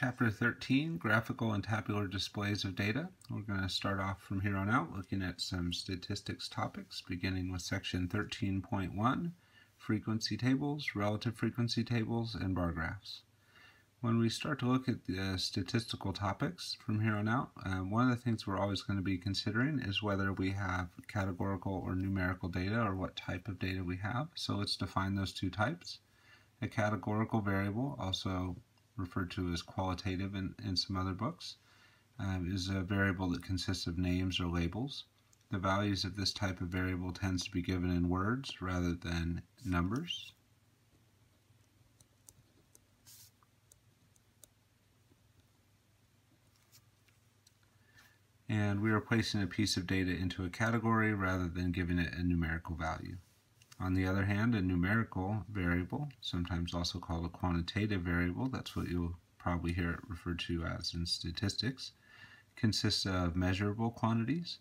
Chapter 13, Graphical and Tabular Displays of Data. We're going to start off from here on out looking at some statistics topics, beginning with section 13.1, frequency tables, relative frequency tables, and bar graphs. When we start to look at the statistical topics from here on out, um, one of the things we're always going to be considering is whether we have categorical or numerical data or what type of data we have. So let's define those two types. A categorical variable, also referred to as qualitative in, in some other books, um, is a variable that consists of names or labels. The values of this type of variable tends to be given in words rather than numbers. And we are placing a piece of data into a category rather than giving it a numerical value. On the other hand, a numerical variable, sometimes also called a quantitative variable, that's what you'll probably hear it referred to as in statistics, consists of measurable quantities,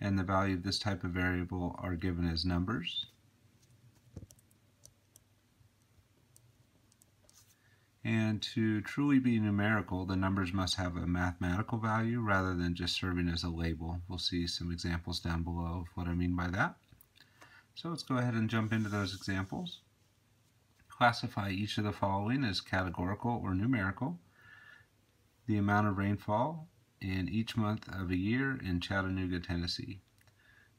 and the value of this type of variable are given as numbers. And to truly be numerical, the numbers must have a mathematical value rather than just serving as a label. We'll see some examples down below of what I mean by that. So let's go ahead and jump into those examples. Classify each of the following as categorical or numerical. The amount of rainfall in each month of a year in Chattanooga, Tennessee.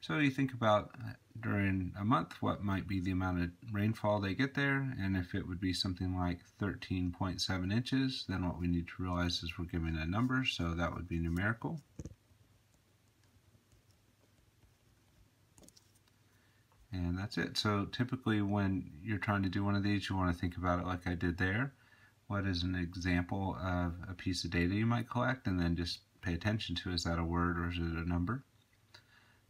So you think about uh, during a month what might be the amount of rainfall they get there, and if it would be something like 13.7 inches, then what we need to realize is we're giving a number, so that would be numerical. And that's it. So typically when you're trying to do one of these, you want to think about it like I did there. What is an example of a piece of data you might collect? And then just pay attention to, is that a word or is it a number?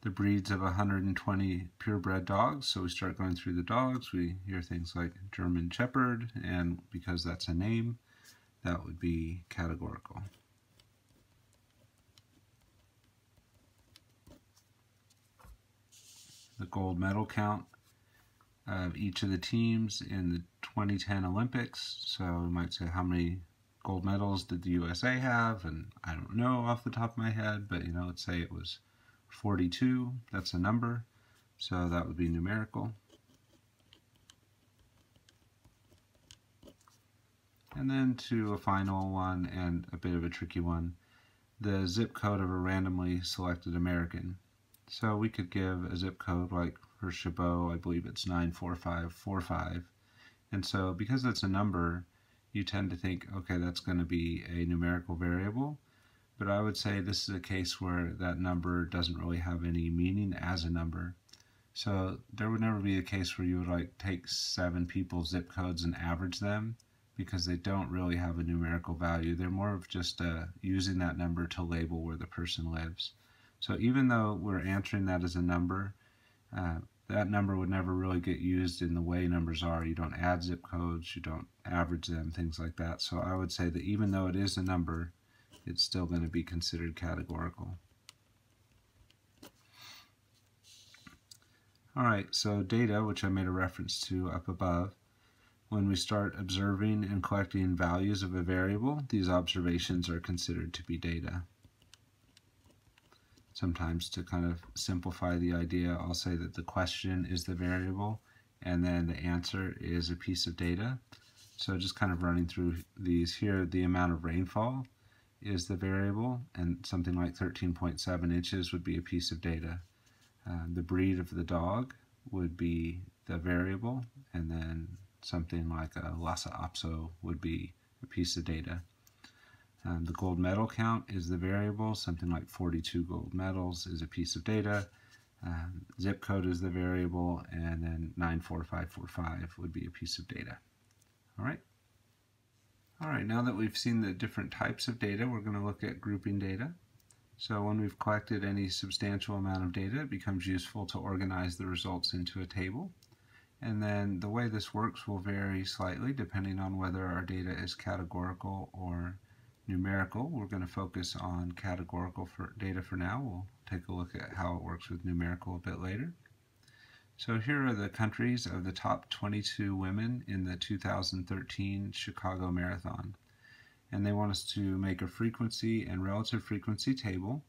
The breeds of 120 purebred dogs. So we start going through the dogs. We hear things like German Shepherd, and because that's a name, that would be categorical. The gold medal count of each of the teams in the 2010 Olympics. So we might say how many gold medals did the USA have, and I don't know off the top of my head, but you know, let's say it was 42, that's a number, so that would be numerical. And then to a final one and a bit of a tricky one, the zip code of a randomly selected American. So we could give a zip code like for Chabot, I believe it's 94545. And so because it's a number, you tend to think, okay, that's going to be a numerical variable. But I would say this is a case where that number doesn't really have any meaning as a number. So there would never be a case where you would like take seven people's zip codes and average them because they don't really have a numerical value. They're more of just uh, using that number to label where the person lives. So even though we're answering that as a number, uh, that number would never really get used in the way numbers are. You don't add zip codes, you don't average them, things like that. So I would say that even though it is a number, it's still going to be considered categorical. Alright, so data, which I made a reference to up above, when we start observing and collecting values of a variable, these observations are considered to be data sometimes to kind of simplify the idea, I'll say that the question is the variable and then the answer is a piece of data. So just kind of running through these here, the amount of rainfall is the variable and something like 13.7 inches would be a piece of data. Uh, the breed of the dog would be the variable and then something like a Lhasa Apso would be a piece of data. Um, the gold medal count is the variable, something like 42 gold medals is a piece of data. Um, zip code is the variable, and then 94545 would be a piece of data. All right. All right, now that we've seen the different types of data, we're going to look at grouping data. So when we've collected any substantial amount of data, it becomes useful to organize the results into a table. And then the way this works will vary slightly depending on whether our data is categorical or numerical. We're going to focus on categorical for data for now. We'll take a look at how it works with numerical a bit later. So here are the countries of the top 22 women in the 2013 Chicago Marathon. and they want us to make a frequency and relative frequency table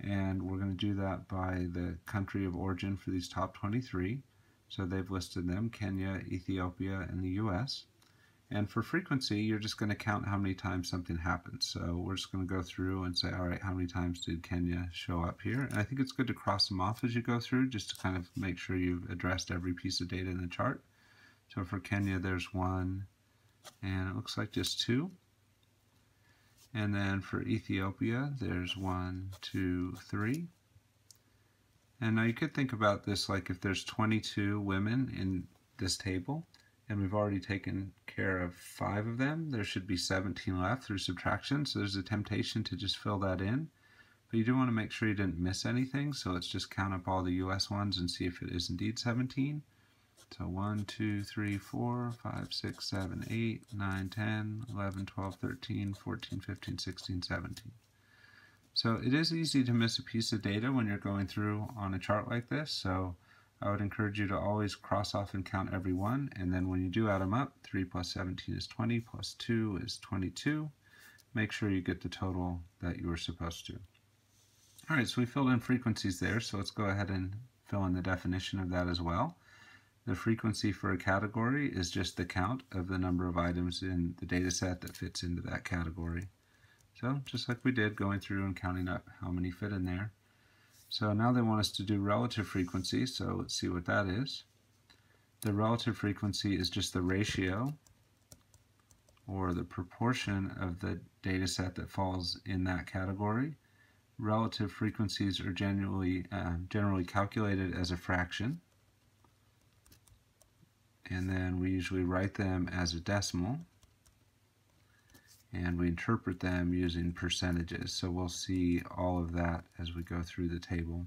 and we're going to do that by the country of origin for these top 23 so they've listed them Kenya, Ethiopia, and the US and for frequency you're just going to count how many times something happens so we're just going to go through and say all right how many times did Kenya show up here? And I think it's good to cross them off as you go through just to kind of make sure you've addressed every piece of data in the chart. So for Kenya there's one and it looks like just two. And then for Ethiopia, there's one, two, three. And now you could think about this like if there's 22 women in this table, and we've already taken care of five of them, there should be 17 left through subtraction. So there's a temptation to just fill that in. But you do want to make sure you didn't miss anything. So let's just count up all the US ones and see if it is indeed 17. So 1, 2, 3, 4, 5, 6, 7, 8, 9, 10, 11, 12, 13, 14, 15, 16, 17. So it is easy to miss a piece of data when you're going through on a chart like this. So I would encourage you to always cross off and count every one. And then when you do add them up, 3 plus 17 is 20, plus 2 is 22. Make sure you get the total that you were supposed to. All right, so we filled in frequencies there. So let's go ahead and fill in the definition of that as well. The frequency for a category is just the count of the number of items in the data set that fits into that category. So just like we did, going through and counting up how many fit in there. So now they want us to do relative frequency, so let's see what that is. The relative frequency is just the ratio or the proportion of the data set that falls in that category. Relative frequencies are generally, uh, generally calculated as a fraction and then we usually write them as a decimal and we interpret them using percentages. So we'll see all of that as we go through the table.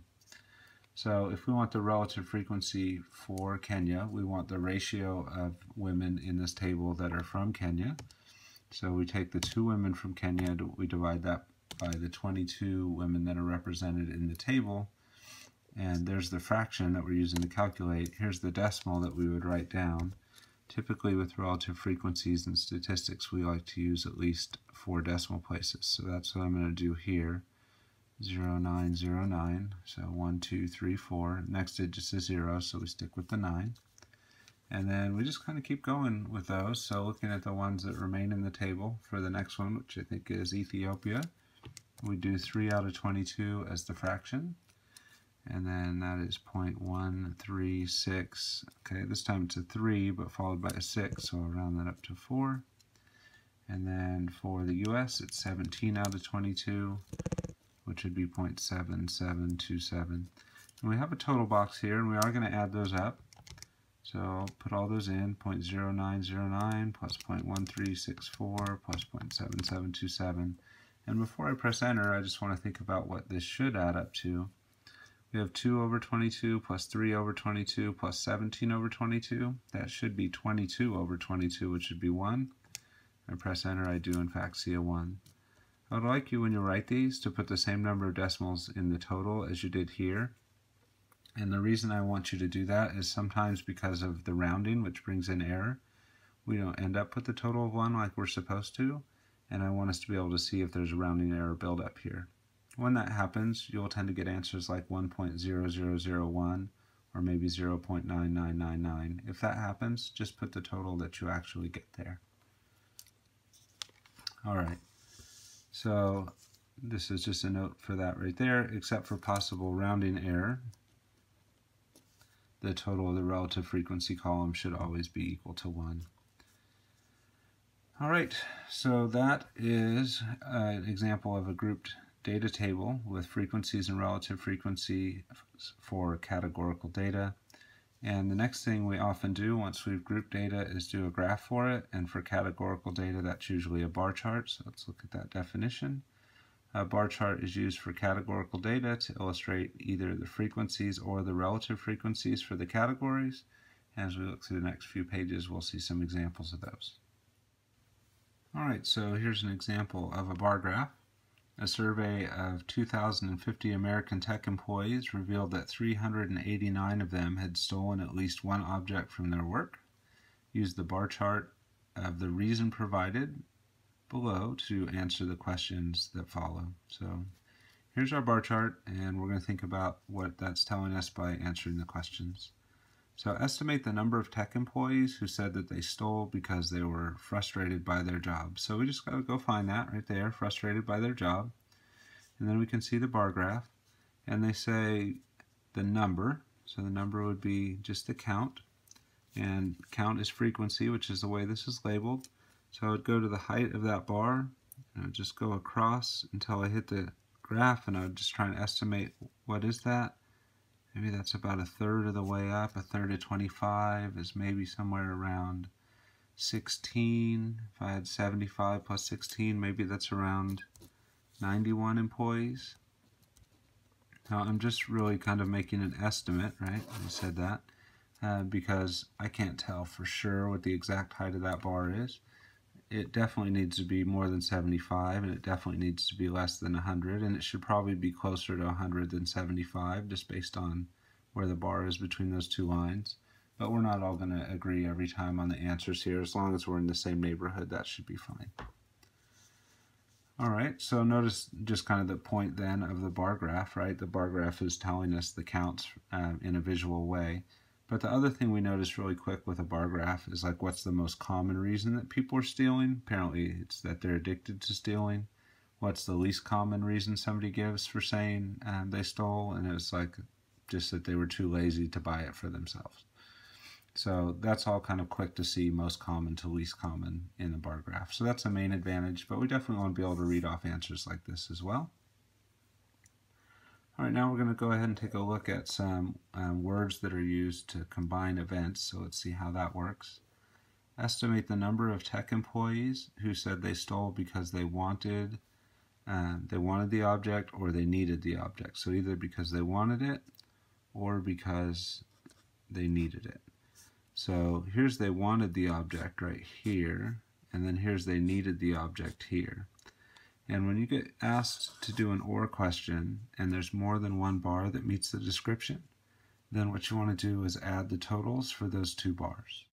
So if we want the relative frequency for Kenya, we want the ratio of women in this table that are from Kenya. So we take the two women from Kenya, we divide that by the 22 women that are represented in the table, and there's the fraction that we're using to calculate. Here's the decimal that we would write down. Typically with relative frequencies and statistics, we like to use at least four decimal places. So that's what I'm going to do here. 0909, so 1, 2, 3, 4. Next digit is 0, so we stick with the 9. And then we just kind of keep going with those. So looking at the ones that remain in the table for the next one, which I think is Ethiopia, we do 3 out of 22 as the fraction and then that is 0.136 okay this time it's a 3 but followed by a 6 so I'll round that up to 4 and then for the US it's 17 out of 22 which would be 0.7727 and we have a total box here and we are going to add those up. So I'll put all those in 0.0909 plus 0.1364 plus 0.7727 and before I press enter I just want to think about what this should add up to we have 2 over 22 plus 3 over 22 plus 17 over 22. That should be 22 over 22, which should be 1. I press enter, I do in fact see a 1. I would like you when you write these to put the same number of decimals in the total as you did here. And the reason I want you to do that is sometimes because of the rounding, which brings in error. We don't end up with the total of 1 like we're supposed to, and I want us to be able to see if there's a rounding error build up here. When that happens, you'll tend to get answers like 1.0001 or maybe 0.9999. If that happens, just put the total that you actually get there. All right, so this is just a note for that right there, except for possible rounding error. The total of the relative frequency column should always be equal to 1. All right, so that is an example of a grouped data table with frequencies and relative frequency for categorical data. And the next thing we often do once we've grouped data is do a graph for it. And for categorical data, that's usually a bar chart. So let's look at that definition. A bar chart is used for categorical data to illustrate either the frequencies or the relative frequencies for the categories. As we look through the next few pages, we'll see some examples of those. All right, so here's an example of a bar graph. A survey of 2,050 American tech employees revealed that 389 of them had stolen at least one object from their work. Use the bar chart of the reason provided below to answer the questions that follow. So here's our bar chart, and we're going to think about what that's telling us by answering the questions. So estimate the number of tech employees who said that they stole because they were frustrated by their job. So we just got to go find that right there, frustrated by their job. And then we can see the bar graph. And they say the number. So the number would be just the count. And count is frequency, which is the way this is labeled. So I would go to the height of that bar, and I would just go across until I hit the graph, and I would just try and estimate what is that. Maybe that's about a third of the way up. A third of 25 is maybe somewhere around 16. If I had 75 plus 16, maybe that's around 91 employees. Now I'm just really kind of making an estimate, right? I said that uh, because I can't tell for sure what the exact height of that bar is. It definitely needs to be more than 75 and it definitely needs to be less than 100 and it should probably be closer to 100 than 75 just based on where the bar is between those two lines. But we're not all going to agree every time on the answers here. As long as we're in the same neighborhood, that should be fine. All right, so notice just kind of the point then of the bar graph, right? The bar graph is telling us the counts um, in a visual way. But the other thing we notice really quick with a bar graph is like what's the most common reason that people are stealing? Apparently it's that they're addicted to stealing. What's the least common reason somebody gives for saying um, they stole? And it's like just that they were too lazy to buy it for themselves. So that's all kind of quick to see most common to least common in the bar graph. So that's a main advantage, but we definitely want to be able to read off answers like this as well. All right, now we're going to go ahead and take a look at some um, words that are used to combine events. So let's see how that works. Estimate the number of tech employees who said they stole because they wanted um, they wanted the object or they needed the object. So either because they wanted it or because they needed it. So here's they wanted the object right here, and then here's they needed the object here. And when you get asked to do an OR question and there's more than one bar that meets the description, then what you want to do is add the totals for those two bars.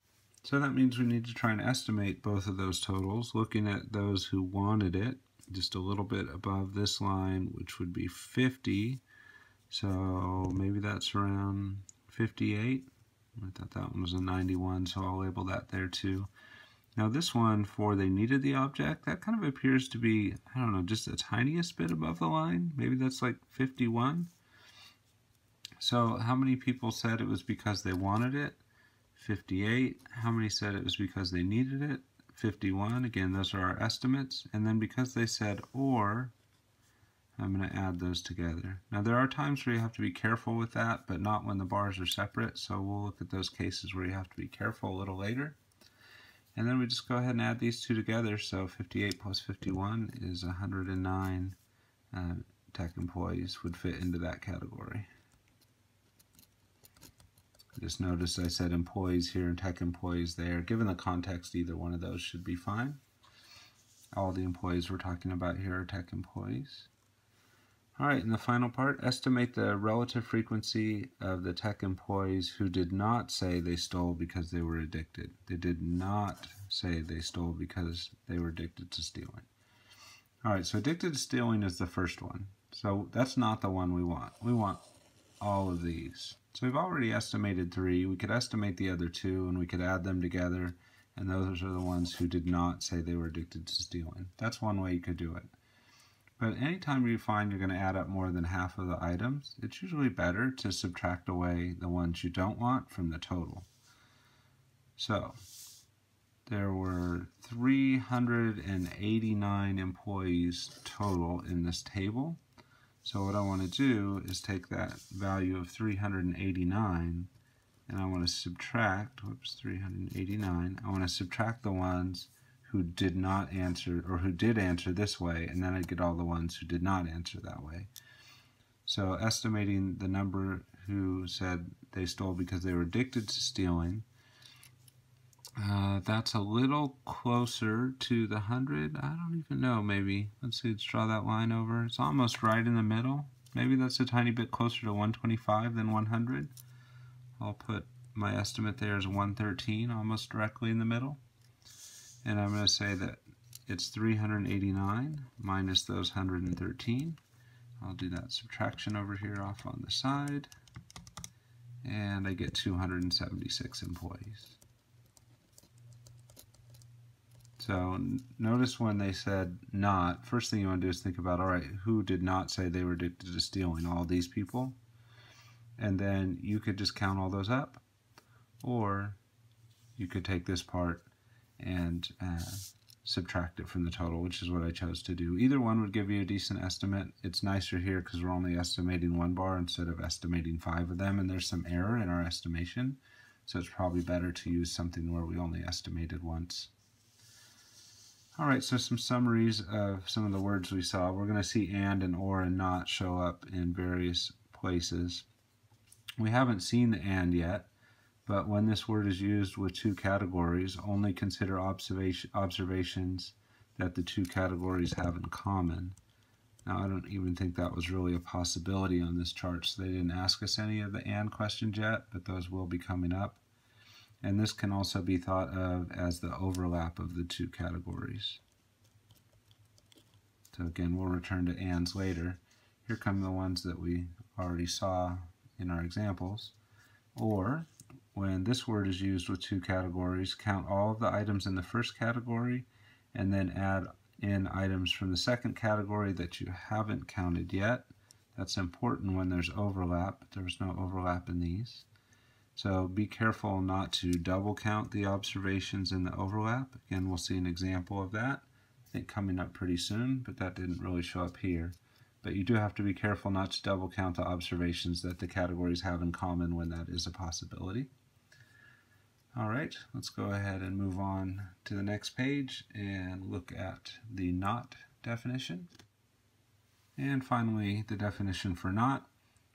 So that means we need to try and estimate both of those totals, looking at those who wanted it, just a little bit above this line, which would be 50. So maybe that's around 58. I thought that one was a 91, so I'll label that there too. Now this one, for they needed the object, that kind of appears to be, I don't know, just the tiniest bit above the line. Maybe that's like 51. So how many people said it was because they wanted it? 58. How many said it was because they needed it? 51. Again, those are our estimates. And then because they said or, I'm going to add those together. Now there are times where you have to be careful with that, but not when the bars are separate. So we'll look at those cases where you have to be careful a little later. And then we just go ahead and add these two together. So 58 plus 51 is 109 uh, tech employees would fit into that category. Just notice I said employees here and tech employees there. Given the context, either one of those should be fine. All the employees we're talking about here are tech employees. All right, in the final part, estimate the relative frequency of the tech employees who did not say they stole because they were addicted. They did not say they stole because they were addicted to stealing. All right, so addicted to stealing is the first one. So that's not the one we want. We want all of these. So we've already estimated three. We could estimate the other two and we could add them together. And those are the ones who did not say they were addicted to stealing. That's one way you could do it. But anytime you find you're going to add up more than half of the items, it's usually better to subtract away the ones you don't want from the total. So, there were 389 employees total in this table. So what I want to do is take that value of 389 and I want to subtract, whoops, 389, I want to subtract the ones who did not answer, or who did answer this way, and then I'd get all the ones who did not answer that way. So estimating the number who said they stole because they were addicted to stealing, uh, that's a little closer to the 100. I don't even know, maybe. Let's see, let's draw that line over. It's almost right in the middle. Maybe that's a tiny bit closer to 125 than 100. I'll put my estimate there as 113, almost directly in the middle and I'm going to say that it's 389 minus those 113. I'll do that subtraction over here off on the side. And I get 276 employees. So notice when they said not, first thing you want to do is think about, all right, who did not say they were addicted to stealing? All these people? And then you could just count all those up. Or you could take this part and uh, subtract it from the total, which is what I chose to do. Either one would give you a decent estimate. It's nicer here because we're only estimating one bar instead of estimating five of them, and there's some error in our estimation. So it's probably better to use something where we only estimated once. All right, so some summaries of some of the words we saw. We're going to see and and or and not show up in various places. We haven't seen the and yet, but when this word is used with two categories, only consider observation, observations that the two categories have in common. Now, I don't even think that was really a possibility on this chart, so they didn't ask us any of the and questions yet, but those will be coming up and this can also be thought of as the overlap of the two categories. So again, we'll return to ands later. Here come the ones that we already saw in our examples. Or, when this word is used with two categories, count all of the items in the first category and then add in items from the second category that you haven't counted yet. That's important when there's overlap. There's no overlap in these. So be careful not to double count the observations in the overlap. Again, we'll see an example of that, I think coming up pretty soon, but that didn't really show up here. But you do have to be careful not to double count the observations that the categories have in common when that is a possibility. All right, let's go ahead and move on to the next page and look at the not definition. And finally, the definition for not.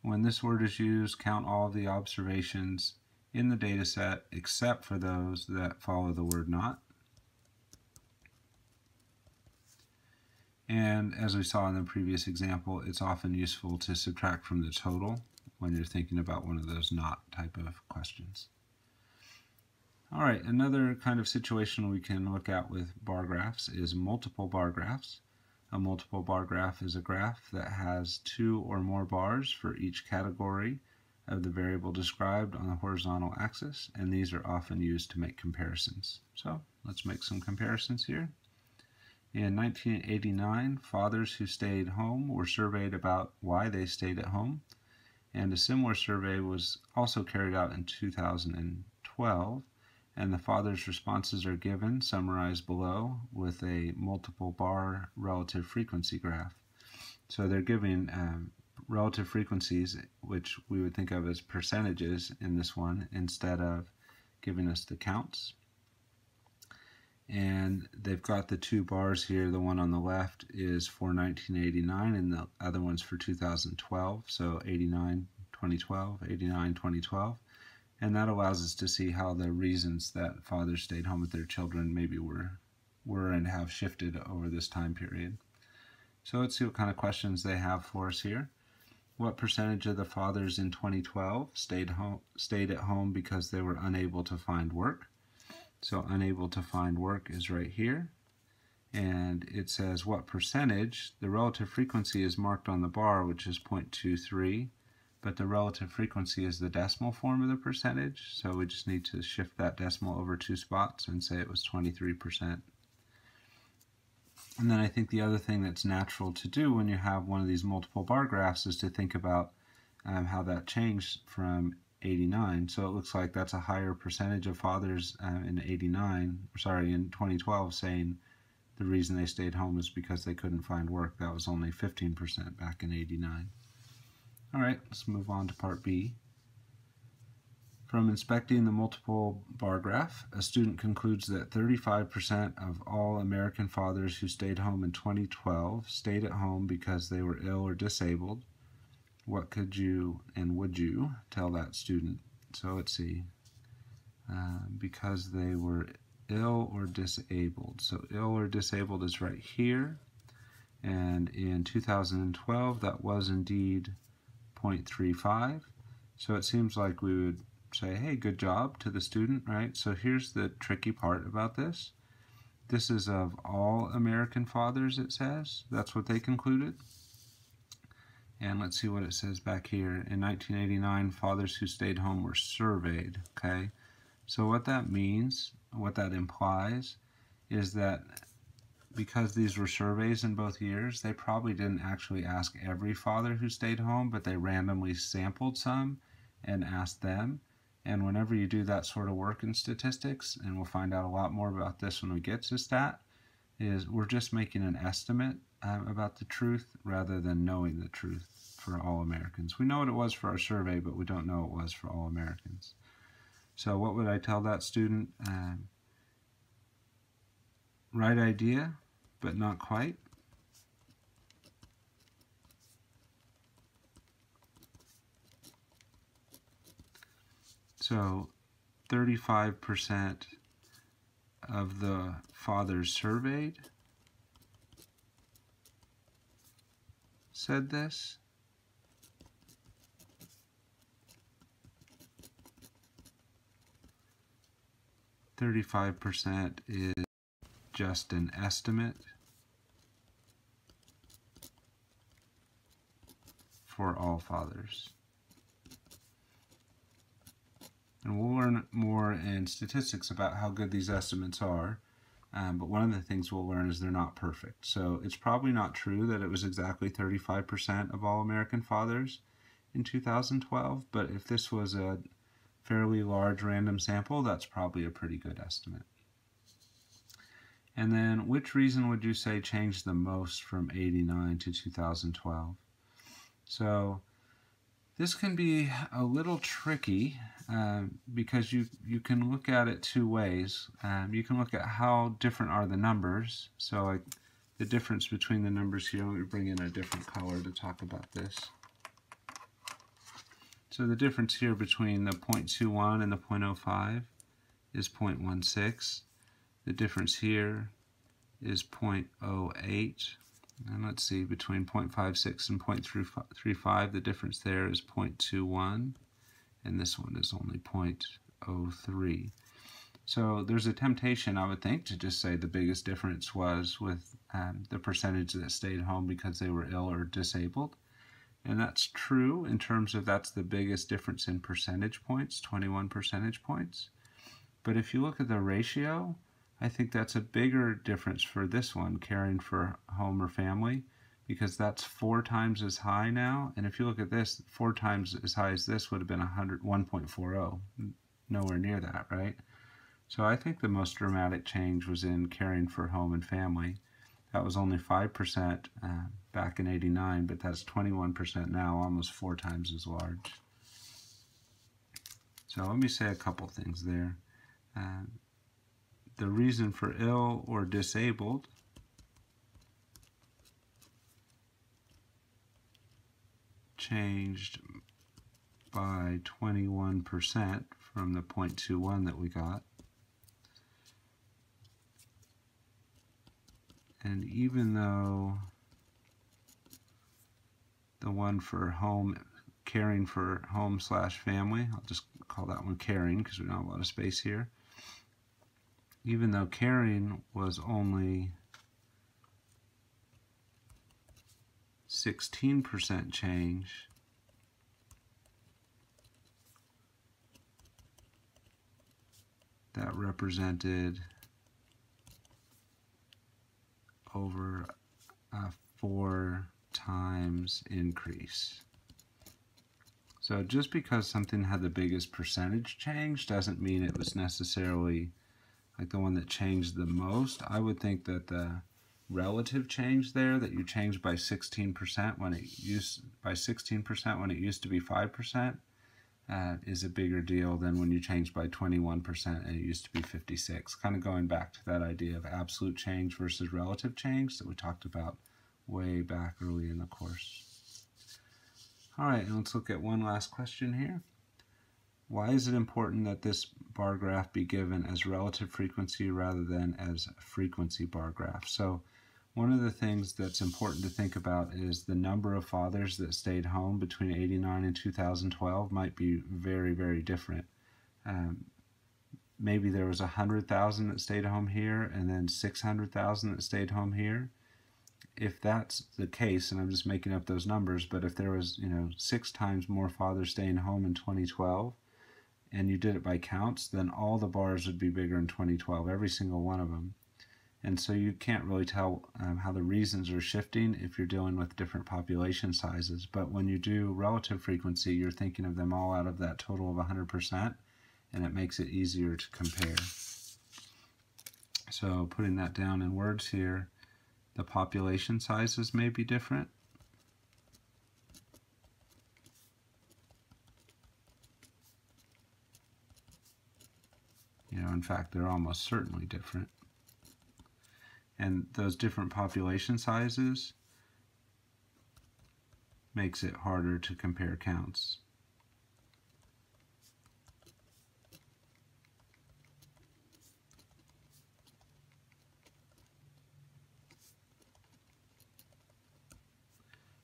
When this word is used, count all the observations in the data set except for those that follow the word not. And as we saw in the previous example, it's often useful to subtract from the total when you're thinking about one of those not type of questions. All right, another kind of situation we can look at with bar graphs is multiple bar graphs. A multiple bar graph is a graph that has two or more bars for each category of the variable described on the horizontal axis, and these are often used to make comparisons. So let's make some comparisons here. In 1989, fathers who stayed home were surveyed about why they stayed at home, and a similar survey was also carried out in 2012 and the father's responses are given, summarized below, with a multiple bar relative frequency graph. So they're giving um, relative frequencies, which we would think of as percentages in this one, instead of giving us the counts. And they've got the two bars here. The one on the left is for 1989, and the other one's for 2012. So 89, 2012, 89, 2012 and that allows us to see how the reasons that fathers stayed home with their children maybe were were and have shifted over this time period. So let's see what kind of questions they have for us here. What percentage of the fathers in 2012 stayed home stayed at home because they were unable to find work? So unable to find work is right here. And it says what percentage, the relative frequency is marked on the bar, which is 0.23 but the relative frequency is the decimal form of the percentage, so we just need to shift that decimal over two spots and say it was 23%. And then I think the other thing that's natural to do when you have one of these multiple bar graphs is to think about um, how that changed from 89. So it looks like that's a higher percentage of fathers uh, in 89, sorry, in 2012 saying the reason they stayed home is because they couldn't find work. That was only 15% back in 89. All right, let's move on to part B. From inspecting the multiple bar graph, a student concludes that 35% of all American fathers who stayed home in 2012 stayed at home because they were ill or disabled. What could you and would you tell that student? So let's see. Uh, because they were ill or disabled. So ill or disabled is right here. And in 2012, that was indeed 0.35. So it seems like we would say, hey, good job to the student, right? So here's the tricky part about this. this is of all American fathers, it says. That's what they concluded. And let's see what it says back here. In 1989, fathers who stayed home were surveyed. Okay, so what that means, what that implies, is that because these were surveys in both years, they probably didn't actually ask every father who stayed home, but they randomly sampled some and asked them. And whenever you do that sort of work in statistics, and we'll find out a lot more about this when we get to stat, is we're just making an estimate um, about the truth rather than knowing the truth for all Americans. We know what it was for our survey, but we don't know what it was for all Americans. So what would I tell that student? Um, right idea, but not quite. So 35% of the fathers surveyed said this. Thirty-five percent is just an estimate for all fathers. And we'll learn more in statistics about how good these estimates are. Um, but one of the things we'll learn is they're not perfect. So it's probably not true that it was exactly 35% of all American fathers in 2012. But if this was a fairly large random sample, that's probably a pretty good estimate. And then which reason would you say changed the most from 89 to 2012? So this can be a little tricky um, because you, you can look at it two ways. Um, you can look at how different are the numbers. So like the difference between the numbers here, let me bring in a different color to talk about this. So the difference here between the 0.21 and the 0.05 is 0.16. The difference here is 0.08. And let's see, between 0.56 and 0.35, the difference there is 0.21. And this one is only 0.03. So there's a temptation, I would think, to just say the biggest difference was with um, the percentage that stayed home because they were ill or disabled. And that's true in terms of that's the biggest difference in percentage points, 21 percentage points. But if you look at the ratio, I think that's a bigger difference for this one, caring for home or family, because that's four times as high now. And if you look at this, four times as high as this would have been 100, 1.40. Nowhere near that, right? So I think the most dramatic change was in caring for home and family. That was only 5% uh, back in 89, but that's 21% now, almost four times as large. So let me say a couple things there. Uh, the reason for ill or disabled changed by 21% from the 0.21 that we got. And even though the one for home, caring for home slash family, I'll just call that one caring because we don't have a lot of space here, even though caring was only 16% change, that represented over a four times increase. So just because something had the biggest percentage change doesn't mean it was necessarily like the one that changed the most, I would think that the relative change there that you changed by 16% when it used by 16% when it used to be 5% uh, is a bigger deal than when you changed by 21% and it used to be 56. Kind of going back to that idea of absolute change versus relative change that we talked about way back early in the course. All right, let's look at one last question here. Why is it important that this bar graph be given as relative frequency rather than as frequency bar graph? So one of the things that's important to think about is the number of fathers that stayed home between 89 and 2012 might be very, very different. Um, maybe there was 100,000 that stayed home here and then 600,000 that stayed home here. If that's the case, and I'm just making up those numbers, but if there was, you know, six times more fathers staying home in 2012 and you did it by counts, then all the bars would be bigger in 2012, every single one of them. And so you can't really tell um, how the reasons are shifting if you're dealing with different population sizes. But when you do relative frequency, you're thinking of them all out of that total of 100%, and it makes it easier to compare. So putting that down in words here, the population sizes may be different. You know, in fact, they're almost certainly different and those different population sizes makes it harder to compare counts.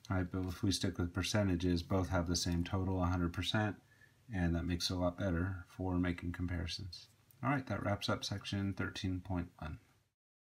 All right, but if we stick with percentages, both have the same total, 100%, and that makes it a lot better for making comparisons. All right, that wraps up section 13.1.